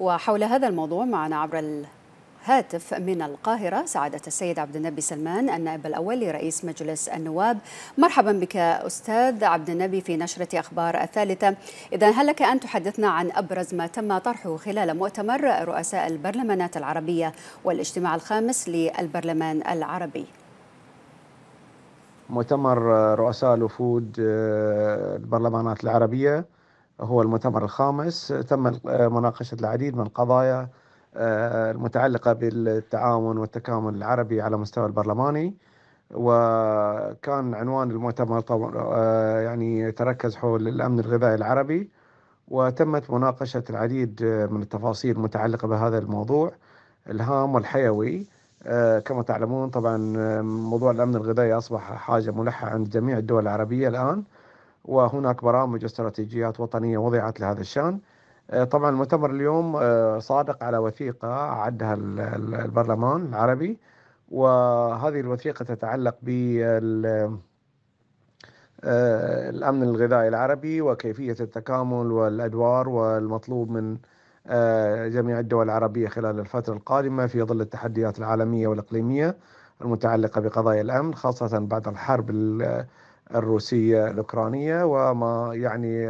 وحول هذا الموضوع معنا عبر الهاتف من القاهرة سعادة السيد عبد النبي سلمان النائب الأول لرئيس مجلس النواب. مرحبا بك أستاذ عبد النبي في نشرة أخبار الثالثة. إذا هل لك أن تحدثنا عن أبرز ما تم طرحه خلال مؤتمر رؤساء البرلمانات العربية والاجتماع الخامس للبرلمان العربي؟ مؤتمر رؤساء الوفود البرلمانات العربية. هو المؤتمر الخامس. تم مناقشة العديد من القضايا المتعلقة بالتعاون والتكامل العربي على مستوى البرلماني. وكان عنوان المؤتمر طبعا يعني يتركز حول الأمن الغذائي العربي. وتمت مناقشة العديد من التفاصيل المتعلقة بهذا الموضوع الهام والحيوي. كما تعلمون طبعا موضوع الأمن الغذائي أصبح حاجة ملحة عند جميع الدول العربية الآن. وهناك برامج واستراتيجيات وطنية وضعت لهذا الشأن. طبعا المؤتمر اليوم صادق على وثيقة أعدها البرلمان العربي وهذه الوثيقة تتعلق بال الأمن الغذائي العربي وكيفية التكامل والأدوار والمطلوب من جميع الدول العربية خلال الفترة القادمة في ظل التحديات العالمية والإقليمية المتعلقة بقضايا الأمن خاصة بعد الحرب الروسية الأوكرانية وما يعني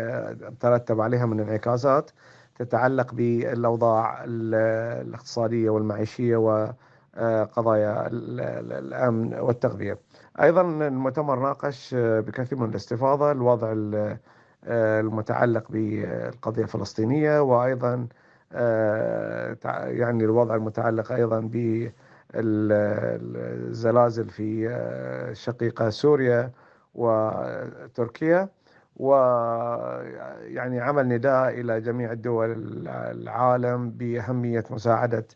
ترتب عليها من انعكاسات تتعلق بالأوضاع الاقتصادية والمعيشية وقضايا الأمن والتغذية. أيضا المؤتمر ناقش بكثير من الاستفاضة الوضع المتعلق بالقضية الفلسطينية وأيضا يعني الوضع المتعلق أيضا بالزلازل في شقيقة سوريا وتركيا ويعني عمل نداء إلى جميع الدول العالم بأهمية مساعدة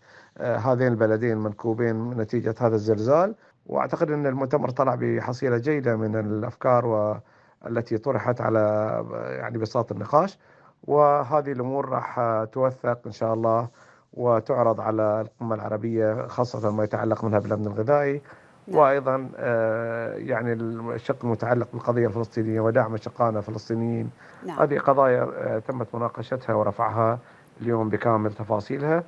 هذين البلدين المنكوبين نتيجة هذا الزلزال. وأعتقد أن المؤتمر طلع بحصيلة جيدة من الأفكار والتي طرحت على يعني بساط النقاش. وهذه الأمور راح توثق إن شاء الله وتعرض على القمة العربية خاصة ما يتعلق منها بالأمن الغذائي. نعم. وأيضا يعني الشق المتعلق بالقضية الفلسطينية ودعم اشقائنا الفلسطينيين نعم. هذه قضايا تمت مناقشتها ورفعها اليوم بكامل تفاصيلها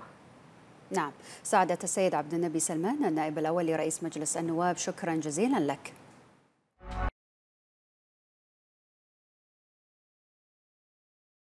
نعم سعادة السيد عبد النبي سلمان النائب الأول لرئيس مجلس النواب شكرا جزيلا لك